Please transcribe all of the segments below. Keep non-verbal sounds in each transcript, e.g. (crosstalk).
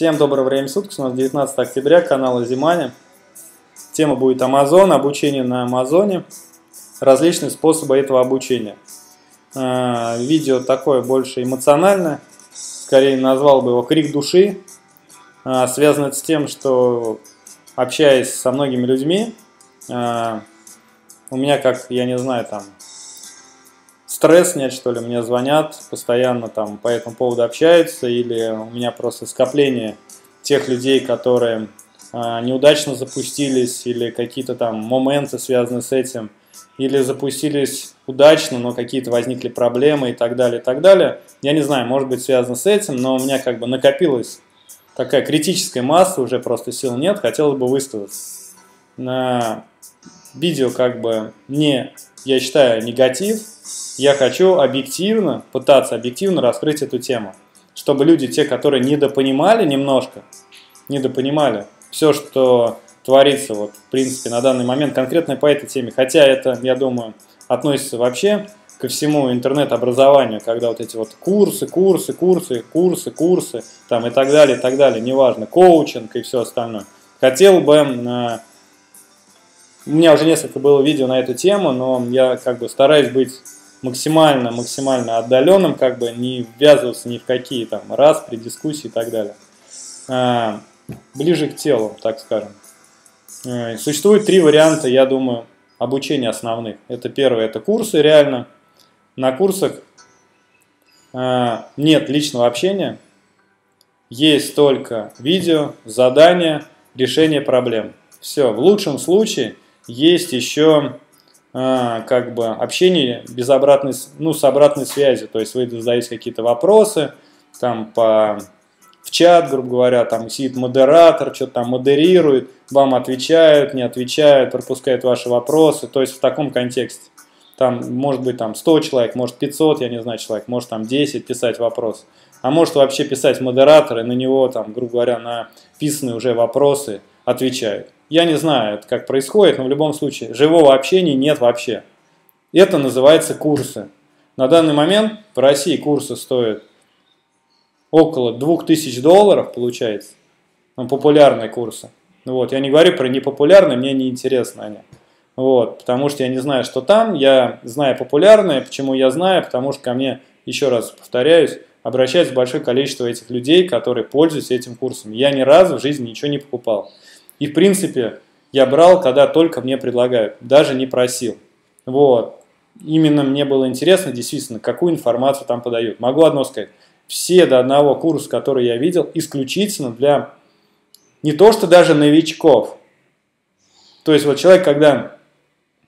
Всем доброго времени суток, у нас 19 октября, канал Зимани. Тема будет Amazon, обучение на Амазоне, различные способы этого обучения. А, видео такое больше эмоциональное, скорее назвал бы его «Крик души», а, связано с тем, что общаясь со многими людьми, а, у меня как, я не знаю, там, стресс нет, что ли, мне звонят, постоянно там по этому поводу общаются, или у меня просто скопление тех людей, которые а, неудачно запустились, или какие-то там моменты связаны с этим, или запустились удачно, но какие-то возникли проблемы и так далее, и так далее. Я не знаю, может быть связано с этим, но у меня как бы накопилась такая критическая масса, уже просто сил нет, хотелось бы высказаться. На видео как бы не, я считаю, негатив, я хочу объективно, пытаться объективно раскрыть эту тему, чтобы люди, те, которые недопонимали немножко, недопонимали все, что творится, вот, в принципе, на данный момент, конкретно по этой теме, хотя это, я думаю, относится вообще ко всему интернет-образованию, когда вот эти вот курсы, курсы, курсы, курсы, курсы, там и так далее, и так далее, неважно, коучинг и все остальное. Хотел бы, э, у меня уже несколько было видео на эту тему, но я как бы стараюсь быть максимально, максимально отдаленным, как бы не ввязываться ни в какие там распри, дискуссии и так далее. А, ближе к телу, так скажем. А, существует три варианта, я думаю, обучения основных. Это первое, это курсы реально. На курсах а, нет личного общения, есть только видео, задания, решение проблем. Все, в лучшем случае есть еще как бы общение без обратной, ну, с обратной связью. То есть вы задаете какие-то вопросы, там по в чат, грубо говоря, там сидит модератор, что-то там модерирует, вам отвечают, не отвечают, пропускают ваши вопросы, то есть в таком контексте. Там может быть там 100 человек, может 500, я не знаю, человек, может там 10 писать вопрос. А может вообще писать модератор, и на него там, грубо говоря, на писанные уже вопросы отвечают. Я не знаю, это как происходит, но в любом случае живого общения нет вообще. Это называется курсы. На данный момент в России курсы стоят около 2000 долларов, получается. Ну, популярные курсы. Вот. Я не говорю про непопулярные, мне не интересны они. Вот. Потому что я не знаю, что там. Я знаю популярные. Почему я знаю? Потому что ко мне, еще раз повторяюсь, обращается большое количество этих людей, которые пользуются этим курсом. Я ни разу в жизни ничего не покупал. И в принципе я брал, когда только мне предлагают, даже не просил. Вот. Именно мне было интересно, действительно, какую информацию там подают. Могу одно сказать. Все до одного курса, который я видел, исключительно для не то, что даже новичков. То есть вот человек, когда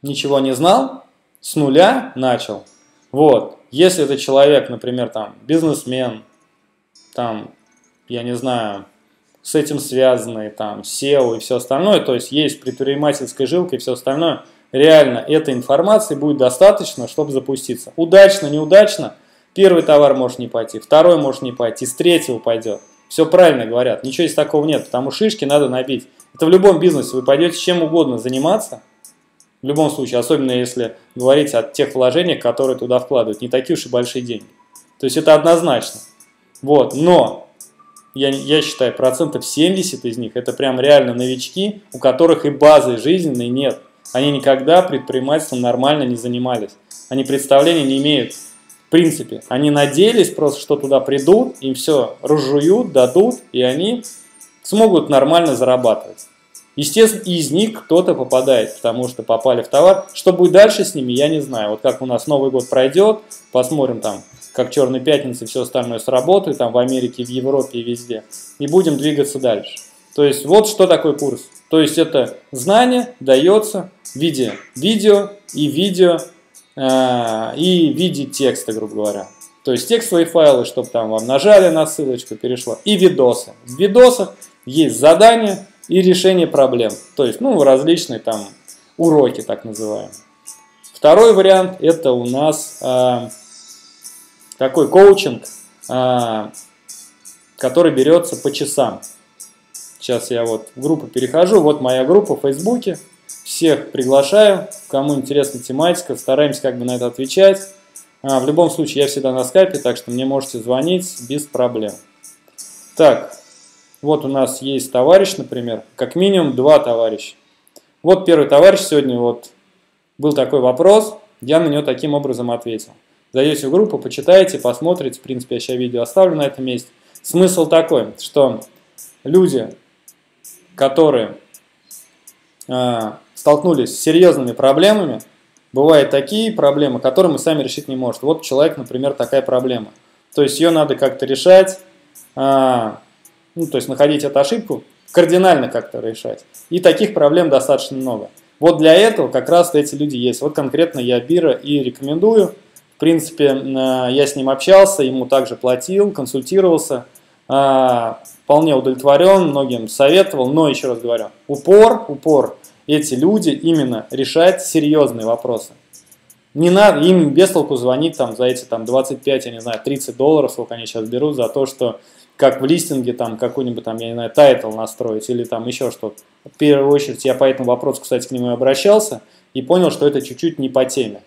ничего не знал, с нуля начал. Вот. Если это человек, например, там, бизнесмен, там, я не знаю, с этим связанные, там, SEO и все остальное, то есть есть предпринимательская жилка и все остальное, реально этой информации будет достаточно, чтобы запуститься. Удачно, неудачно, первый товар может не пойти, второй может не пойти, с третьего пойдет. Все правильно говорят, ничего из такого нет, потому шишки надо набить. Это в любом бизнесе, вы пойдете чем угодно заниматься, в любом случае, особенно если говорить о тех вложениях, которые туда вкладывают, не такие уж и большие деньги. То есть это однозначно. Вот, но я, я считаю, процентов 70 из них это прям реально новички, у которых и базы жизненной нет. Они никогда предпринимательством нормально не занимались. Они представления не имеют. В принципе, они надеялись просто, что туда придут, им все разжуют, дадут, и они смогут нормально зарабатывать. Естественно, из них кто-то попадает, потому что попали в товар. Что будет дальше с ними, я не знаю. Вот как у нас Новый год пройдет, посмотрим там, как Черная Пятница и все остальное сработает, там в Америке, в Европе и везде. И будем двигаться дальше. То есть вот что такое курс. То есть это знание дается в виде видео и видео э, и в виде текста, грубо говоря. То есть текстовые файлы, чтобы там вам нажали на ссылочку, перешло. И видосы. В видосах есть задания и решение проблем. То есть, ну, различные там уроки, так называемые. Второй вариант это у нас э, такой коучинг, а, который берется по часам. Сейчас я вот в группу перехожу. Вот моя группа в Фейсбуке. Всех приглашаю. Кому интересна тематика, стараемся как бы на это отвечать. А, в любом случае, я всегда на скайпе, так что мне можете звонить без проблем. Так, Вот у нас есть товарищ, например, как минимум два товарища. Вот первый товарищ сегодня, вот был такой вопрос, я на него таким образом ответил. Зайдете в группу, почитайте, посмотрите, в принципе, я сейчас видео оставлю на этом месте. Смысл такой, что люди, которые э, столкнулись с серьезными проблемами, бывают такие проблемы, которые мы сами решить не можем. Вот человек, например, такая проблема. То есть ее надо как-то решать, э, ну, то есть находить эту ошибку, кардинально как-то решать. И таких проблем достаточно много. Вот для этого как раз эти люди есть. Вот конкретно я Бира и рекомендую. В принципе, э, я с ним общался, ему также платил, консультировался. Э, вполне удовлетворен, многим советовал, но еще раз говорю, упор, упор, эти люди именно решают серьезные вопросы. Не надо, им без толку звонить там за эти там 25, я не знаю, 30 долларов, сколько они сейчас берут за то, что как в листинге там какой-нибудь там, я не знаю, title настроить или там еще что-то. В первую очередь я по этому вопросу, кстати, к нему обращался и понял, что это чуть-чуть не по теме.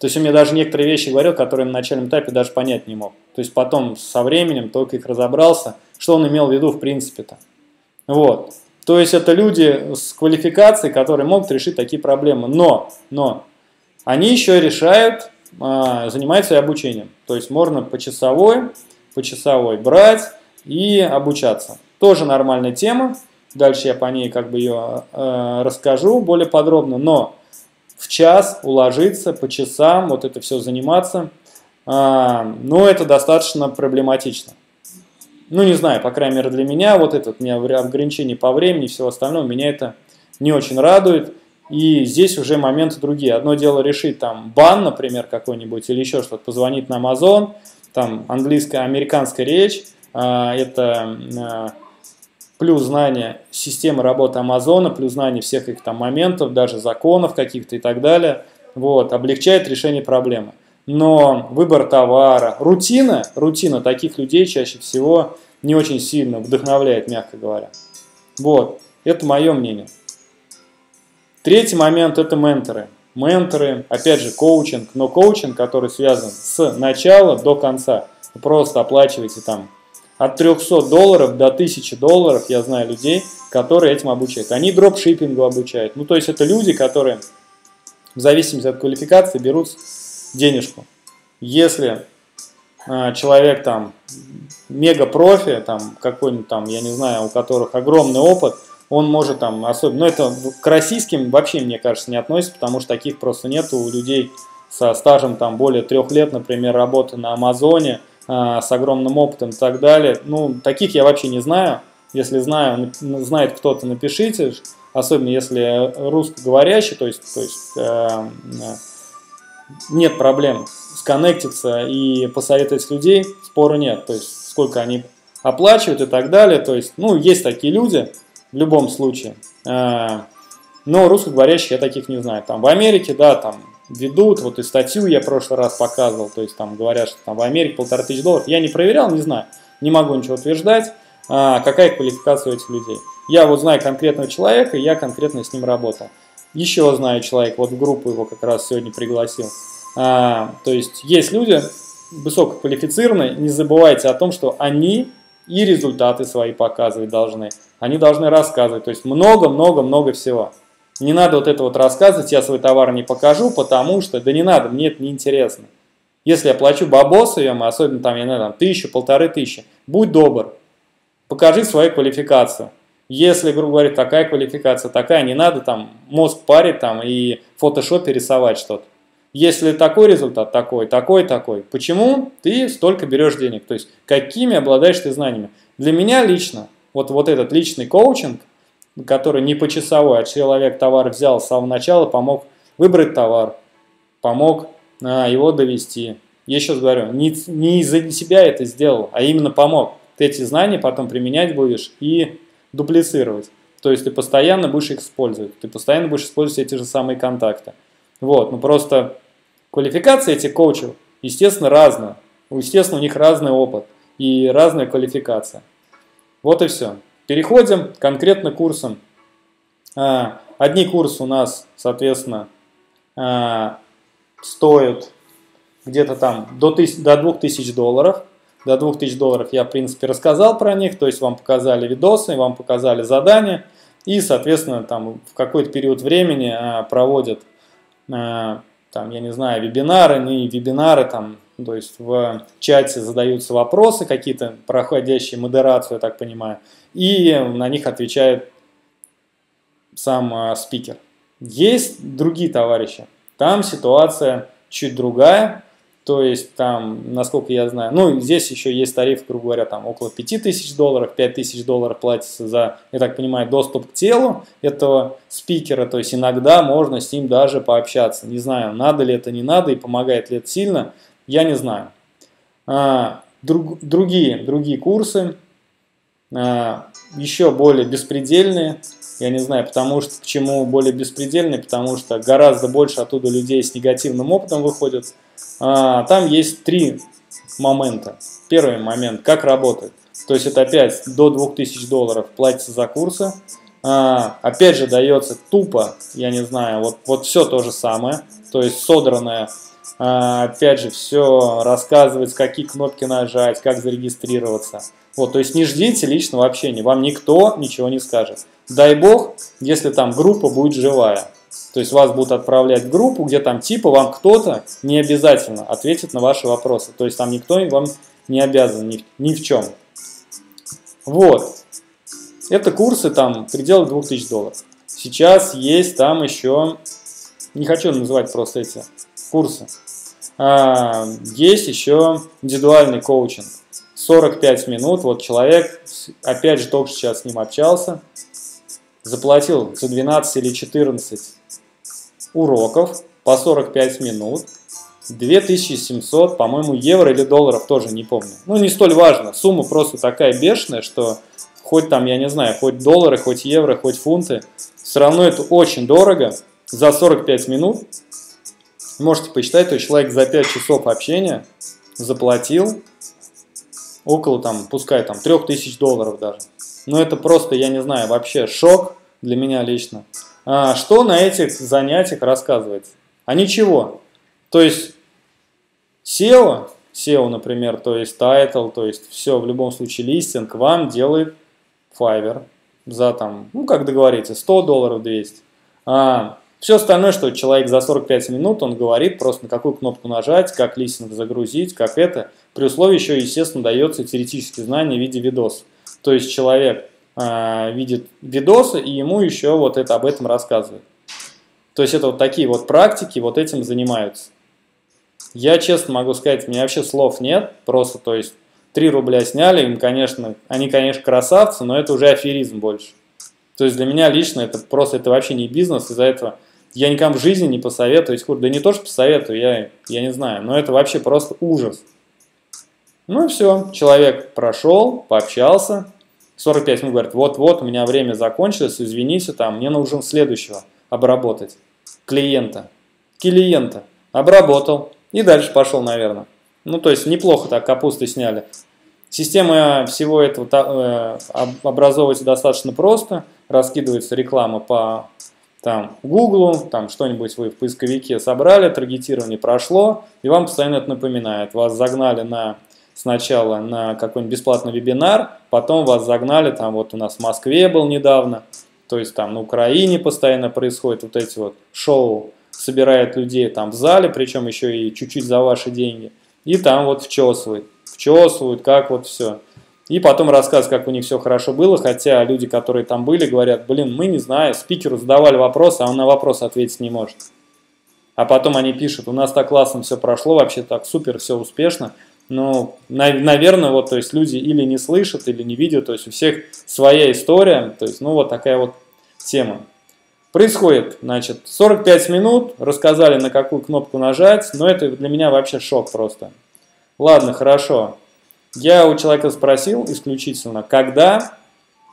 То есть он мне даже некоторые вещи говорил, которые на начальном этапе даже понять не мог. То есть потом со временем только их разобрался, что он имел в виду в принципе-то. Вот. То есть это люди с квалификацией, которые могут решить такие проблемы. Но, но они еще решают, а, занимаются и обучением. То есть можно по часовой, по часовой брать и обучаться. Тоже нормальная тема. Дальше я по ней как бы ее э, расскажу более подробно. Но в час уложиться по часам, вот это все заниматься, э, ну это достаточно проблематично. Ну не знаю, по крайней мере для меня, вот это у меня ограничение по времени и все остальное, меня это не очень радует. И здесь уже моменты другие. Одно дело решить там бан, например, какой-нибудь, или еще что-то, позвонить на Amazon, там английская, американская речь, это а, плюс знание системы работы Амазона, плюс знание всех их там моментов, даже законов каких-то и так далее, вот, облегчает решение проблемы. Но выбор товара, рутина, рутина таких людей чаще всего не очень сильно вдохновляет, мягко говоря. Вот, это мое мнение. Третий момент – это менторы менторы, опять же, коучинг, но коучинг, который связан с начала до конца. Вы просто оплачиваете там от 300 долларов до 1000 долларов, я знаю людей, которые этим обучают. Они дропшиппингу обучают. Ну, то есть это люди, которые в зависимости от квалификации берут денежку. Если э, человек там мега-профи, там какой-нибудь там, я не знаю, у которых огромный опыт – он может там особенно, но это к российским вообще, мне кажется, не относится, потому что таких просто нет у людей со стажем там более трех лет, например, работы на Амазоне, с огромным опытом и так далее. Ну, таких я вообще не знаю. Если знаю, знает кто-то, напишите, особенно если русскоговорящий, то есть, то есть э, нет проблем сконнектиться и посоветовать людей, спора нет, то есть сколько они оплачивают и так далее, то есть, ну, есть такие люди, в любом случае. Э, но русскоговорящих я таких не знаю. Там в Америке, да, там ведут, вот и статью я в прошлый раз показывал, то есть там говорят, что там в Америке полторы тысячи долларов. Я не проверял, не знаю, не могу ничего утверждать, а, какая квалификация у этих людей. Я вот знаю конкретного человека, я конкретно с ним работал. Еще знаю человека, вот в группу его как раз сегодня пригласил. А, то есть есть люди высококвалифицированные, не забывайте о том, что они и результаты свои показывать должны. Они должны рассказывать, то есть много-много-много всего. Не надо вот это вот рассказывать, я свой товар не покажу, потому что, да не надо, мне это не интересно. Если я плачу бабосы, особенно там, я не знаю, там, тысячу, полторы тысячи, будь добр, покажи свою квалификацию. Если, грубо говоря, такая квалификация, такая, не надо там мозг парить там и в фотошопе рисовать что-то. Если такой результат, такой, такой, такой, почему ты столько берешь денег? То есть, какими обладаешь ты знаниями? Для меня лично, вот, вот этот личный коучинг, который не по часовой, а человек товар взял с самого начала, помог выбрать товар, помог а, его довести. Я еще раз говорю, не, не из-за себя это сделал, а именно помог. Ты эти знания потом применять будешь и дуплицировать. То есть ты постоянно будешь их использовать, ты постоянно будешь использовать эти же самые контакты. Вот, ну просто квалификация этих коучев, естественно, разная. Естественно, у них разный опыт и разная квалификация. Вот и все. Переходим конкретно к курсам. А, одни курсы у нас, соответственно, а, стоят где-то там до, 2000 долларов. До 2000 долларов я, в принципе, рассказал про них, то есть вам показали видосы, вам показали задания, и, соответственно, там в какой-то период времени а, проводят, там, я не знаю, вебинары, не вебинары, там, то есть в чате задаются вопросы какие-то, проходящие модерацию, я так понимаю, и на них отвечает сам а, спикер. Есть другие товарищи, там ситуация чуть другая, то есть там, насколько я знаю, ну здесь еще есть тариф, грубо говоря, там около 5000 долларов, 5000 долларов платится за, я так понимаю, доступ к телу этого спикера, то есть иногда можно с ним даже пообщаться. Не знаю, надо ли это, не надо и помогает ли это сильно, я не знаю. А, друг, другие, другие курсы, а, еще более беспредельные, я не знаю, потому что, почему более беспредельные, потому что гораздо больше оттуда людей с негативным опытом выходят, а, там есть три момента. Первый момент, как работает. То есть это опять до 2000 долларов платится за курсы. Опять же дается тупо, я не знаю, вот, вот все то же самое. То есть содранное, а, опять же, все рассказывается, какие кнопки нажать, как зарегистрироваться. Вот, то есть не ждите личного общения, вам никто ничего не скажет. Дай бог, если там группа будет живая. То есть вас будут отправлять в группу, где там типа вам кто-то не обязательно ответит на ваши вопросы. То есть там никто вам не обязан ни, ни в чем. Вот. Это курсы там в пределах 2000 долларов. Сейчас есть там еще, не хочу называть просто эти курсы, а, есть еще индивидуальный коучинг. 45 минут, вот человек, опять же, только сейчас с ним общался, заплатил за 12 или 14 уроков по 45 минут, 2700, по-моему, евро или долларов, тоже не помню. Ну, не столь важно, сумма просто такая бешеная, что хоть там, я не знаю, хоть доллары, хоть евро, хоть фунты, все равно это очень дорого. За 45 минут, можете посчитать, то человек за 5 часов общения заплатил около там, пускай там 3000 долларов даже. Но это просто, я не знаю, вообще шок для меня лично. А, что на этих занятиях рассказывается? А ничего. То есть SEO, SEO, например, то есть title, то есть все в любом случае листинг вам делает Fiverr за там, ну как договориться, 100 долларов, 200. А, все остальное, что человек за 45 минут, он говорит просто на какую кнопку нажать, как листинг загрузить, как это. При условии еще, естественно, дается теоретические знания в виде видос. То есть человек э, видит видосы, и ему еще вот это об этом рассказывают. То есть это вот такие вот практики, вот этим занимаются. Я честно могу сказать, у меня вообще слов нет, просто, то есть 3 рубля сняли, им, конечно, они, конечно, красавцы, но это уже аферизм больше. То есть для меня лично это просто, это вообще не бизнес, из-за этого я никому в жизни не посоветую, да не то, что посоветую, я, я не знаю, но это вообще просто ужас. Ну и все, человек прошел, пообщался, 45 минут говорит, вот-вот, у меня время закончилось, извините, там, мне нужен следующего обработать. Клиента. Клиента. Обработал. И дальше пошел, наверное. Ну, то есть, неплохо так капусты сняли. Система всего этого э, образовывается достаточно просто. Раскидывается реклама по там, Google, там что-нибудь вы в поисковике собрали, таргетирование прошло, и вам постоянно это напоминает. Вас загнали на сначала на какой-нибудь бесплатный вебинар, потом вас загнали, там вот у нас в Москве был недавно, то есть там на Украине постоянно происходят вот эти вот шоу, собирает людей там в зале, причем еще и чуть-чуть за ваши деньги, и там вот вчесывают, вчесывают, как вот все. И потом рассказывают, как у них все хорошо было, хотя люди, которые там были, говорят, блин, мы не знаем, спикеру задавали вопрос, а он на вопрос ответить не может. А потом они пишут, у нас так классно все прошло, вообще так супер, все успешно. Ну, наверное, вот, то есть люди или не слышат, или не видят, то есть у всех своя история, то есть, ну, вот такая вот тема. Происходит, значит, 45 минут, рассказали, на какую кнопку нажать, но это для меня вообще шок просто. Ладно, хорошо. Я у человека спросил исключительно, когда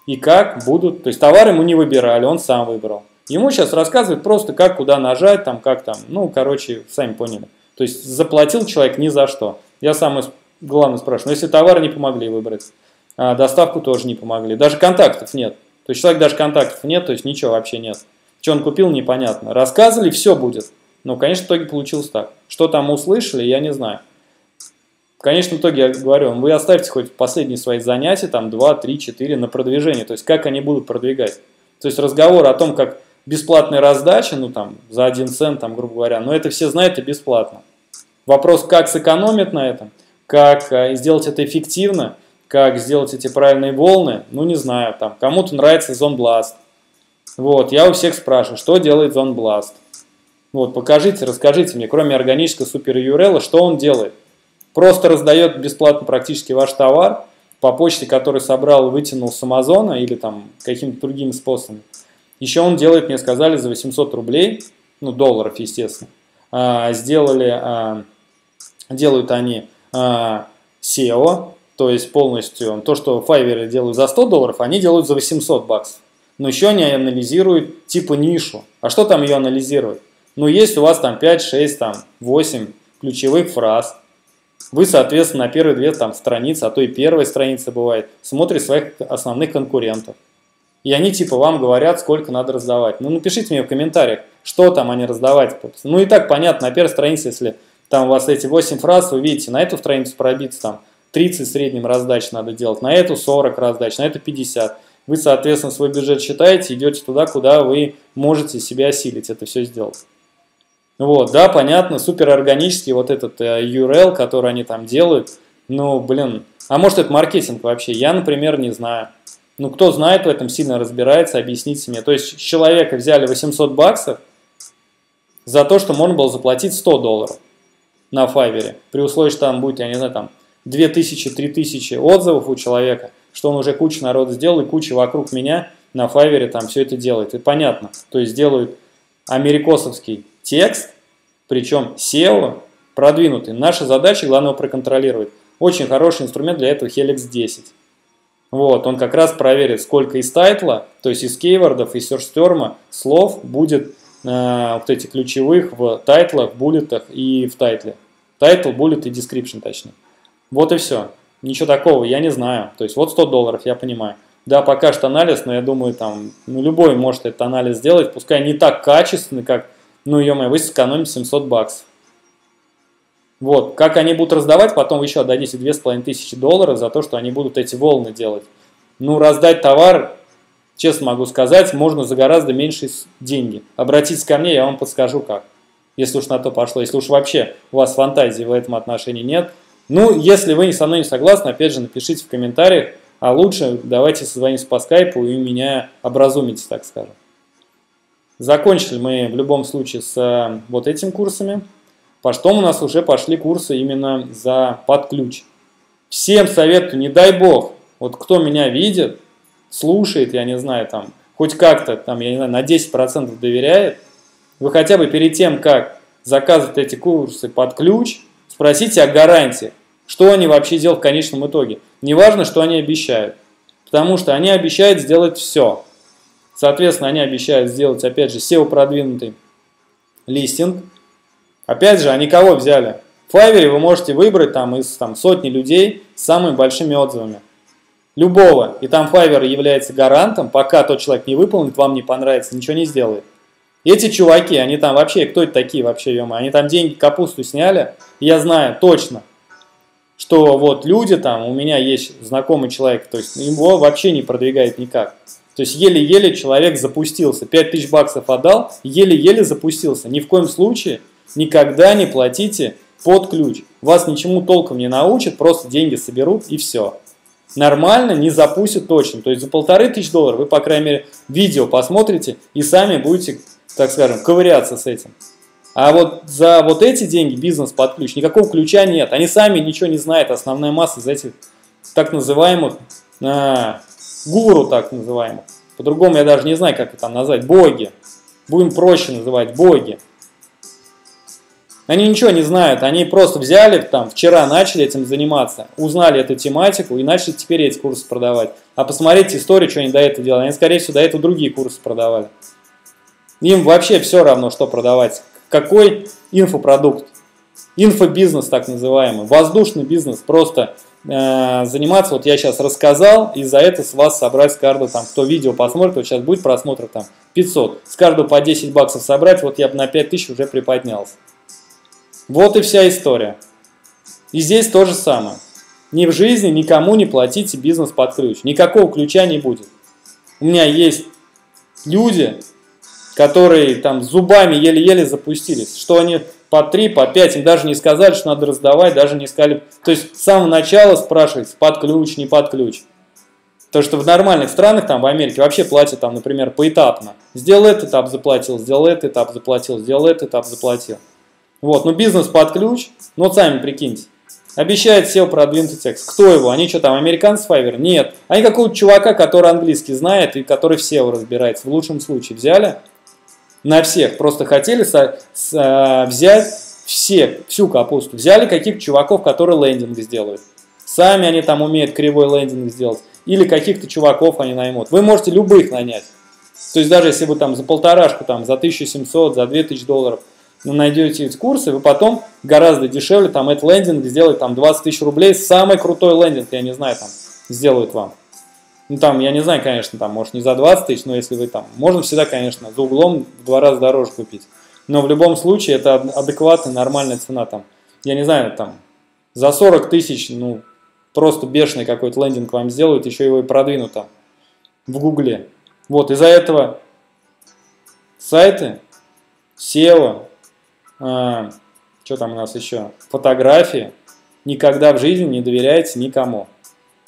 и как будут, то есть товары ему не выбирали, он сам выбрал. Ему сейчас рассказывают просто, как куда нажать, там, как там, ну, короче, сами поняли. То есть заплатил человек ни за что. Я самое главное спрашиваю, но если товары не помогли выбрать, а доставку тоже не помогли, даже контактов нет. То есть человек даже контактов нет, то есть ничего вообще нет. Что он купил, непонятно. Рассказывали, все будет. Но, конечно, в итоге получилось так. Что там услышали, я не знаю. Конечном итоге я говорю, вы оставьте хоть последние свои занятия, там 2, 3, 4 на продвижение, то есть как они будут продвигать. То есть разговор о том, как бесплатная раздача, ну там за один цент, там, грубо говоря, но это все знают и бесплатно. Вопрос, как сэкономить на этом, как э, сделать это эффективно, как сделать эти правильные волны, ну не знаю, там кому-то нравится Blast. Вот, я у всех спрашиваю, что делает Blast. Вот, покажите, расскажите мне, кроме органического супер URL, что он делает. Просто раздает бесплатно практически ваш товар по почте, который собрал, вытянул с Амазона или там какими-то другими способами. Еще он делает, мне сказали, за 800 рублей, ну долларов, естественно. А, сделали, а, делают они а, SEO, то есть полностью то, что Fiverr делают за 100 долларов, они делают за 800 баксов. Но еще они анализируют типа нишу. А что там ее анализировать? Ну, есть у вас там 5, 6, там 8 ключевых фраз. Вы, соответственно, на первые две там страницы, а то и первая страница бывает, смотрите своих основных конкурентов. И они типа вам говорят, сколько надо раздавать. Ну, напишите мне в комментариях, что там они раздавать. Ну, и так понятно, на первой странице, если там у вас эти 8 фраз, вы видите, на эту страницу пробиться там 30 в среднем раздач надо делать, на эту 40 раздач, на эту 50. Вы, соответственно, свой бюджет считаете, идете туда, куда вы можете себя осилить это все сделать. Вот, да, понятно, супер органический вот этот э, URL, который они там делают, ну, блин, а может это маркетинг вообще? Я, например, не знаю. Ну, кто знает в этом, сильно разбирается, объясните мне. То есть, человека взяли 800 баксов за то, что можно было заплатить 100 долларов на Fiverr, при условии, что там будет, я не знаю, там 2000-3000 отзывов у человека, что он уже кучу народа сделал, и куча вокруг меня на Fiverr там все это делает. И понятно, то есть делают америкосовский текст, причем SEO продвинутый. Наша задача, главное, проконтролировать. Очень хороший инструмент для этого Helium 10. Вот, он как раз проверит, сколько из title а, то есть из keyword ов, из search term а слов будет э, вот этих ключевых в title ах, bullet ах и в title е. Title, bullet и description точнее. Вот и все. Ничего такого, я не знаю. То есть вот 100 долларов, я понимаю. Да, пока что анализ, но я думаю, там, ну, любой может этот анализ сделать, пускай не так качественный, как, ну, ё-моё, вы сэкономите 700 баксов. Вот, как они будут раздавать, потом вы еще отдадите 2500 долларов за то, что они будут эти волны делать. Ну, раздать товар, честно могу сказать, можно за гораздо меньшие деньги. Обратитесь ко мне, я вам подскажу как. Если уж на то пошло, если уж вообще у вас фантазии в этом отношении нет – ну, если вы со мной не согласны, опять же, напишите в комментариях, а лучше давайте созвонимся по скайпу и меня образумите, так скажем. Закончили мы в любом случае с э, вот этими курсами. Потом у нас уже пошли курсы именно за под ключ. Всем советую, не дай бог, вот кто меня видит, слушает, я не знаю, там, хоть как-то, там, я не знаю, на 10% доверяет, вы хотя бы перед тем, как заказывать эти курсы под ключ, Спросите о гарантии, что они вообще делают в конечном итоге. Неважно, что они обещают, потому что они обещают сделать все. Соответственно, они обещают сделать, опять же, SEO продвинутый листинг. Опять же, они кого взяли? В Fiverr вы можете выбрать там из там, сотни людей с самыми большими отзывами. Любого. И там Fiverr является гарантом, пока тот человек не выполнит, вам не понравится, ничего не сделает. Эти чуваки, они там вообще, кто это такие вообще, ё Они там деньги, капусту сняли. Я знаю точно, что вот люди там, у меня есть знакомый человек, то есть его вообще не продвигает никак. То есть еле-еле человек запустился, 5000 баксов отдал, еле-еле запустился. Ни в коем случае никогда не платите под ключ. Вас ничему толком не научат, просто деньги соберут и все. Нормально не запустят точно. То есть за полторы тысячи долларов вы, по крайней мере, видео посмотрите и сами будете так скажем, ковыряться с этим. А вот за вот эти деньги бизнес под ключ, никакого ключа нет. Они сами ничего не знают. Основная масса из этих так называемых а, гуру, так называемых. По-другому я даже не знаю, как это там назвать. Боги. Будем проще называть боги. Они ничего не знают, они просто взяли, там, вчера начали этим заниматься, узнали эту тематику и начали теперь эти курсы продавать. А посмотрите историю, что они до этого делали. Они, скорее всего, до этого другие курсы продавали. Им вообще все равно, что продавать. Какой инфопродукт. Инфобизнес так называемый. Воздушный бизнес. Просто заниматься. Вот я сейчас рассказал. И за это с вас собрать с каждого, там, кто видео посмотрит, вот сейчас будет просмотр там 500. С каждого по 10 баксов собрать, вот я бы на 5000 уже приподнялся. Вот и вся история. И здесь то же самое. Ни в жизни никому не платите бизнес под ключ. Никакого ключа не будет. У меня есть люди, которые там зубами еле-еле запустились. Что они по 3, по 5, им даже не сказали, что надо раздавать, даже не сказали. То есть с самого начала спрашивается, под ключ, не под ключ. То, что в нормальных странах, там в Америке, вообще платят, там, например, поэтапно. Сделал этот этап, заплатил, сделал этот этап, заплатил, сделал этот этап, заплатил. Вот, ну бизнес под ключ, ну вот сами прикиньте. Обещает SEO продвинутый текст. Кто его? Они что там, американцы Fiverr? Нет. Они какого-то чувака, который английский знает и который в SEO разбирается. В лучшем случае взяли на всех. Просто хотели со, с, а, взять все, всю капусту. Взяли каких-то чуваков, которые лендинг сделают. Сами они там умеют кривой лендинг сделать. Или каких-то чуваков они наймут. Вы можете любых нанять. То есть даже если вы там за полторашку, там, за 1700, за 2000 долларов – найдете эти курсы, вы потом гораздо дешевле, там, этот лендинг сделает там 20 тысяч рублей, самый крутой лендинг, я не знаю, там, сделают вам. Ну, там, я не знаю, конечно, там, может, не за 20 тысяч, но если вы там, можно всегда, конечно, за углом в два раза дороже купить. Но в любом случае это адекватная, нормальная цена, там, я не знаю, там, за 40 тысяч, ну, просто бешеный какой-то лендинг вам сделают, еще его и продвинут там, в гугле. Вот, из-за этого сайты, SEO, а, что там у нас еще, фотографии, никогда в жизни не доверяйте никому.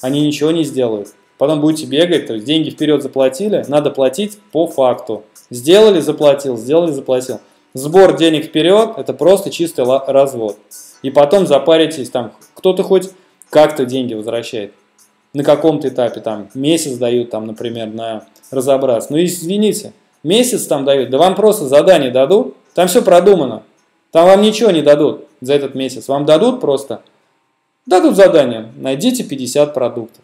Они ничего не сделают. Потом будете бегать, то есть деньги вперед заплатили, надо платить по факту. Сделали, заплатил, сделали, заплатил. Сбор денег вперед – это просто чистый развод. И потом запаритесь, там кто-то хоть как-то деньги возвращает. На каком-то этапе, там месяц дают, там, например, на разобраться. Ну извините, месяц там дают, да вам просто задание дадут, там все продумано. Там вам ничего не дадут за этот месяц. Вам дадут просто, дадут задание, найдите 50 продуктов.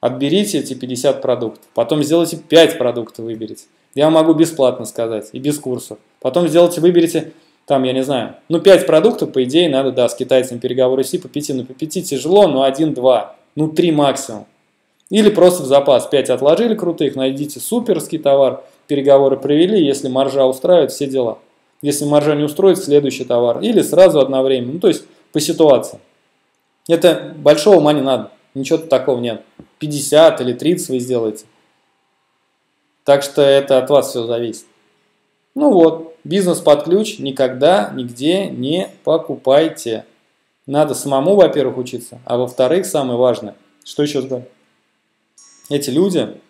Отберите эти 50 продуктов. Потом сделайте 5 продуктов, выберите. Я могу бесплатно сказать и без курсов. Потом сделайте, выберите, там, я не знаю, ну 5 продуктов, по идее, надо, да, с китайцами переговоры вести по 5, ну по 5 тяжело, но 1-2, ну 3 максимум. Или просто в запас 5 отложили крутых, найдите суперский товар, переговоры провели, если маржа устраивает, все дела. Если маржа не устроит, следующий товар. Или сразу одновременно. Ну, то есть по ситуации. Это большого ума не надо. Ничего такого нет. 50 или 30 вы сделаете. Так что это от вас все зависит. Ну вот, бизнес под ключ никогда, нигде не покупайте. Надо самому, во-первых, учиться, а во-вторых, самое важное, что еще сказать? Эти люди,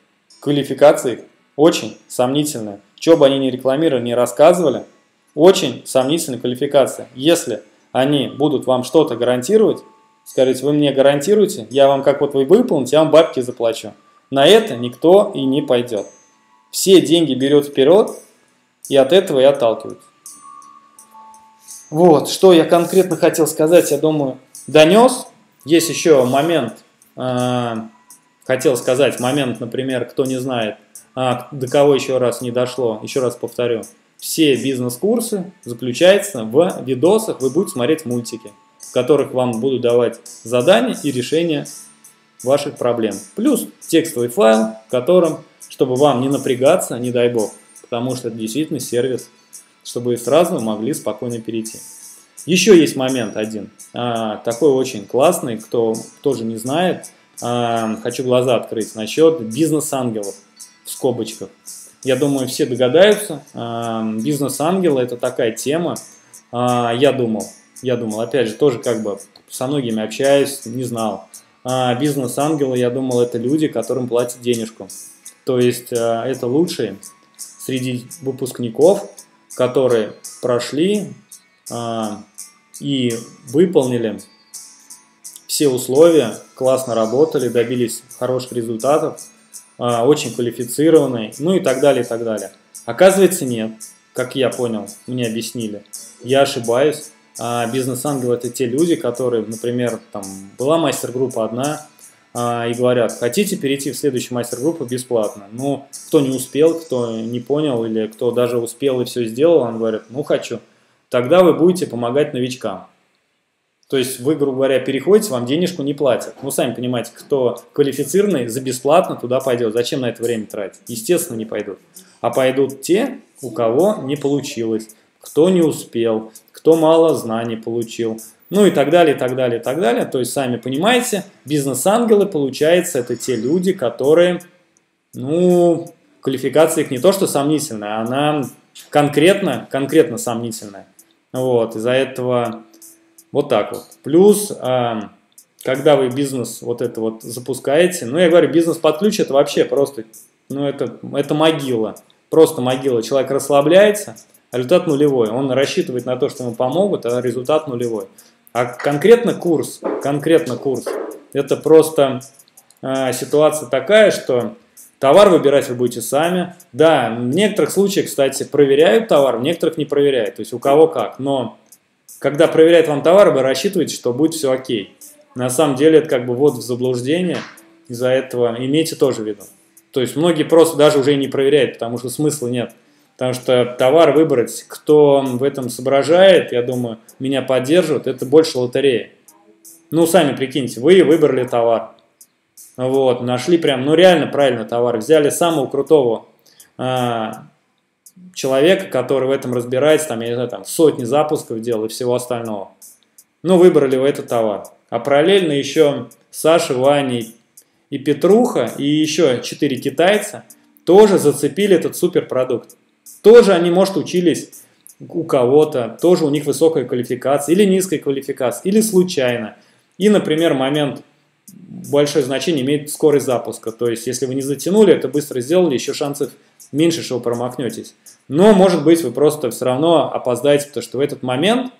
квалификации очень сомнительные. Что бы они ни рекламировали, ни рассказывали – очень сомнительная квалификация. Если они будут вам что-то гарантировать, скажите, вы мне гарантируете, я вам как вот вы выполните, я вам бабки заплачу. На это никто и не пойдет. Все деньги берет вперед и от этого и отталкиваются. Вот, что я конкретно хотел сказать, я думаю, донес. Есть еще момент, э, хотел сказать, момент, например, кто не знает, а, до кого еще раз не дошло, еще раз повторю все бизнес-курсы заключаются в видосах, вы будете смотреть мультики, в которых вам будут давать задания и решения ваших проблем. Плюс текстовый файл, в котором, чтобы вам не напрягаться, не дай бог, потому что это действительно сервис, чтобы вы сразу могли спокойно перейти. Еще есть момент один, а, такой очень классный, кто тоже не знает, а, хочу глаза открыть, насчет бизнес-ангелов в скобочках. Я думаю, все догадаются. Бизнес-ангелы – это такая тема. А, я думал, я думал, опять же, тоже как бы со многими общаюсь, не знал. А, бизнес-ангелы, я думал, это люди, которым платят денежку. То есть а, это лучшие среди выпускников, которые прошли и выполнили все условия, классно работали, добились хороших результатов – а, очень квалифицированный, ну и так далее, и так далее. Оказывается, нет, как я понял, мне объяснили. Я ошибаюсь. А бизнес-ангелы это те люди, которые, например, там была мастер-группа одна, а, и говорят, хотите перейти в следующую мастер-группу бесплатно. Ну, кто не успел, кто не понял, или кто даже успел и все сделал, он говорит, ну хочу. Тогда вы будете помогать новичкам. То есть вы, грубо говоря, переходите, вам денежку не платят. Ну, сами понимаете, кто квалифицированный, за бесплатно туда пойдет. Зачем на это время тратить? Естественно, не пойдут. А пойдут те, у кого не получилось, кто не успел, кто мало знаний получил, ну и так далее, и так далее, и так далее. То есть, сами понимаете, бизнес-ангелы, получается, это те люди, которые, ну, квалификация их не то что сомнительная, она конкретно, конкретно сомнительная. Вот, из-за этого вот так вот. Плюс, э, когда вы бизнес вот это вот запускаете, ну, я говорю, бизнес под ключ это вообще просто, ну, это, это могила. Просто могила. Человек расслабляется, результат нулевой. Он рассчитывает на то, что ему помогут, а результат нулевой. А конкретно курс, конкретно курс, это просто э, ситуация такая, что товар выбирать вы будете сами. Да, в некоторых случаях, кстати, проверяют товар, в некоторых не проверяют. То есть у кого как. Но когда проверяют вам товар, вы рассчитываете, что будет все окей. На самом деле это как бы вот в заблуждение. Из-за этого имейте тоже в виду. То есть многие просто даже уже и не проверяют, потому что смысла нет. Потому что товар выбрать, кто в этом соображает, я думаю, меня поддерживают, это больше лотерея. Ну, сами прикиньте, вы выбрали товар. Вот, нашли прям, ну реально правильно товар. Взяли самого крутого а, человека, который в этом разбирается, там, я не знаю, там сотни запусков делал и всего остального. Ну, выбрали вы этот товар. А параллельно еще Саша, Ваня и Петруха, и еще четыре китайца тоже зацепили этот суперпродукт. Тоже они, может, учились у кого-то, тоже у них высокая квалификация или низкая квалификация, или случайно. И, например, момент большое значение имеет скорость запуска. То есть, если вы не затянули, это быстро сделали, еще шансов меньше, что вы промахнетесь. Но, может быть, вы просто все равно опоздаете, потому что в этот момент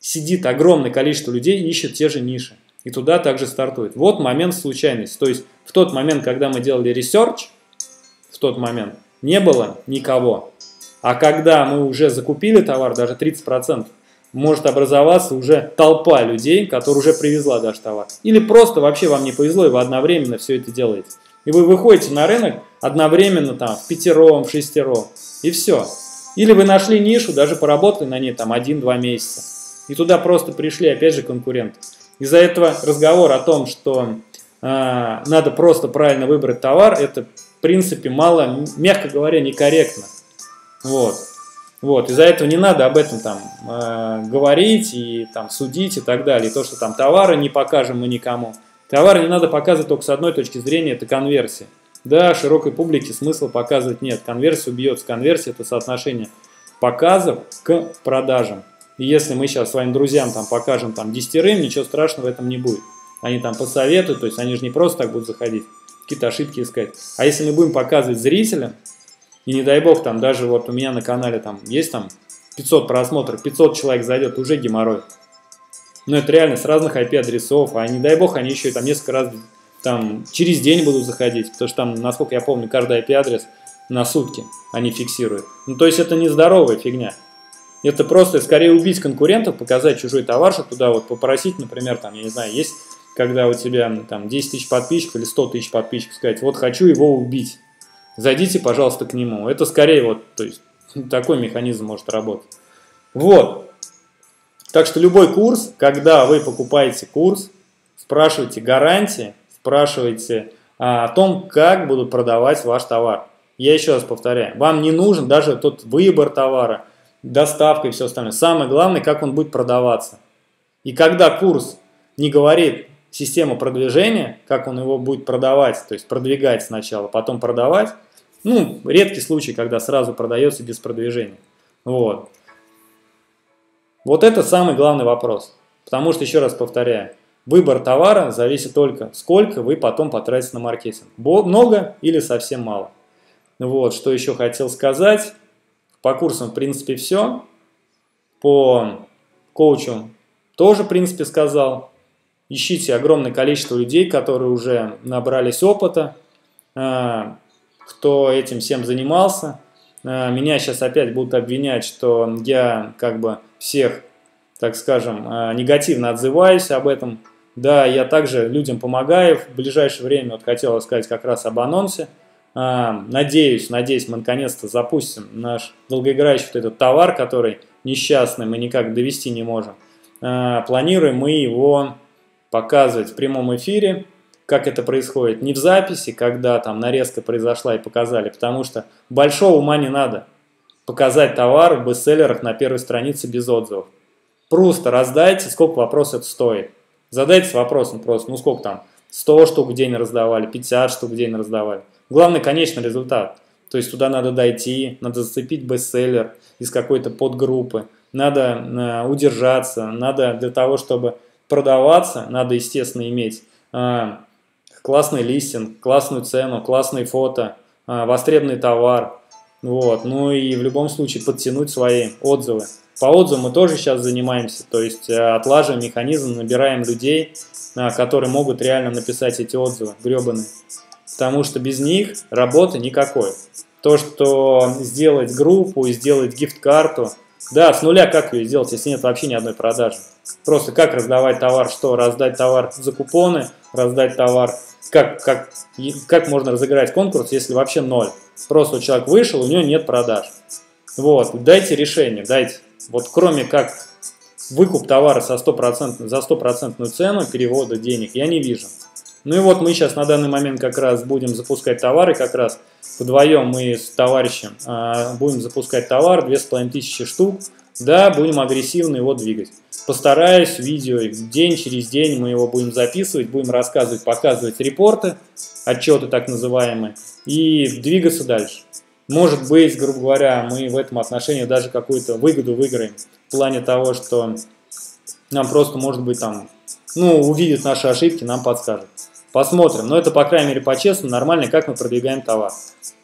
сидит огромное количество людей и ищет те же ниши. И туда также стартует. Вот момент случайности. То есть, в тот момент, когда мы делали research, в тот момент не было никого. А когда мы уже закупили товар, даже 30%, может образоваться уже толпа людей, которая уже привезла даже товар. Или просто вообще вам не повезло, и вы одновременно все это делаете. И вы выходите на рынок одновременно там в пятером, в шестером, и все. Или вы нашли нишу, даже поработали на ней там один-два месяца. И туда просто пришли, опять же, конкуренты. Из-за этого разговор о том, что э, надо просто правильно выбрать товар, это в принципе мало, мягко говоря, некорректно. Вот. Вот, из-за этого не надо об этом там э, говорить и там судить и так далее. И то, что там товары не покажем мы никому. Товары не надо показывать только с одной точки зрения, это конверсия. Да, широкой публике смысла показывать нет. Конверсию бьется. Конверсия это соотношение показов к продажам. И если мы сейчас своим друзьям там покажем там десятерым, ничего страшного в этом не будет. Они там посоветуют, то есть они же не просто так будут заходить, какие-то ошибки искать. А если мы будем показывать зрителям, и не дай бог, там даже вот у меня на канале там есть там 500 просмотров, 500 человек зайдет, уже геморрой. Но это реально с разных IP-адресов, а не дай бог, они еще там несколько раз там через день будут заходить, потому что там, насколько я помню, каждый IP-адрес на сутки они фиксируют. Ну, то есть это нездоровая фигня. Это просто скорее убить конкурентов, показать чужой товар, чтобы туда вот попросить, например, там, я не знаю, есть, когда у тебя там 10 тысяч подписчиков или 100 тысяч подписчиков, сказать, вот хочу его убить зайдите, пожалуйста, к нему. Это скорее вот, то есть, (laughs) такой механизм может работать. Вот. Так что любой курс, когда вы покупаете курс, спрашивайте гарантии, спрашивайте а, о том, как будут продавать ваш товар. Я еще раз повторяю, вам не нужен даже тот выбор товара, доставка и все остальное. Самое главное, как он будет продаваться. И когда курс не говорит систему продвижения, как он его будет продавать, то есть продвигать сначала, потом продавать, ну, редкий случай, когда сразу продается без продвижения. Вот. Вот это самый главный вопрос. Потому что, еще раз повторяю, выбор товара зависит только, сколько вы потом потратите на маркетинг. Много или совсем мало. Вот, что еще хотел сказать. По курсам, в принципе, все. По коучу тоже, в принципе, сказал. Ищите огромное количество людей, которые уже набрались опыта. А, кто этим всем занимался. Э, меня сейчас опять будут обвинять, что я как бы всех, так скажем, э, негативно отзываюсь об этом. Да, я также людям помогаю. В ближайшее время, вот хотел сказать как раз об анонсе. Э, надеюсь, надеюсь, мы наконец-то запустим наш долгоиграющий вот этот товар, который несчастный, мы никак довести не можем. Планируем мы его показывать в прямом эфире как это происходит, не в записи, когда там нарезка произошла и показали, потому что большого ума не надо показать товар в бестселлерах на первой странице без отзывов. Просто раздайте, сколько вопрос это стоит. Задайтесь вопросом просто, ну сколько там, 100 штук в день раздавали, 50 штук в день раздавали. Главный конечный результат. То есть туда надо дойти, надо зацепить бестселлер из какой-то подгруппы, надо э, удержаться, надо для того, чтобы продаваться, надо, естественно, иметь э, классный листинг, классную цену, классные фото, э, востребованный товар. Вот. Ну и в любом случае подтянуть свои отзывы. По отзывам мы тоже сейчас занимаемся, то есть э, отлаживаем механизм, набираем людей, э, которые могут реально написать эти отзывы, гребаные. Потому что без них работы никакой. То, что сделать группу, сделать гифт-карту, да, с нуля как ее сделать, если нет вообще ни одной продажи? Просто как раздавать товар, что? Раздать товар за купоны, раздать товар, как, как, как можно разыграть конкурс, если вообще ноль? Просто человек вышел, у него нет продаж. Вот, дайте решение, дайте. Вот кроме как выкуп товара со 100%, за стопроцентную цену перевода денег, я не вижу. Ну и вот мы сейчас на данный момент как раз будем запускать товары, как раз вдвоем мы с товарищем э, будем запускать товар, 2500 штук, да, будем агрессивно его двигать. Постараюсь, видео день через день мы его будем записывать, будем рассказывать, показывать репорты, отчеты так называемые, и двигаться дальше. Может быть, грубо говоря, мы в этом отношении даже какую-то выгоду выиграем. В плане того, что нам просто, может быть, там, ну, увидит наши ошибки, нам подскажет. Посмотрим. Но это, по крайней мере, по-честному, нормально, как мы продвигаем товар.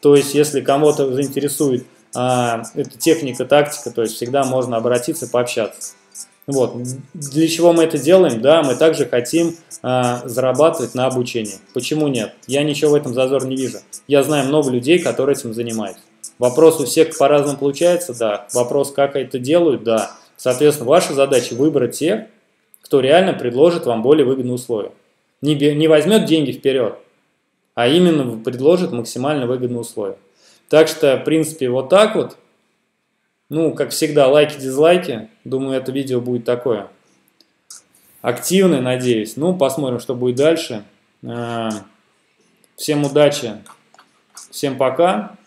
То есть, если кого-то заинтересует а, эта техника, тактика, то есть всегда можно обратиться, пообщаться. Вот. Для чего мы это делаем? Да, мы также хотим а, зарабатывать на обучении. Почему нет? Я ничего в этом зазор не вижу. Я знаю много людей, которые этим занимаются. Вопрос у всех по-разному получается, да. Вопрос, как это делают, да. Соответственно, ваша задача выбрать тех, кто реально предложит вам более выгодные условия. Не, не возьмет деньги вперед, а именно предложит максимально выгодные условия. Так что, в принципе, вот так вот. Ну, как всегда, лайки, дизлайки. Думаю, это видео будет такое активны, надеюсь. Ну, посмотрим, что будет дальше. Э, всем удачи, всем пока.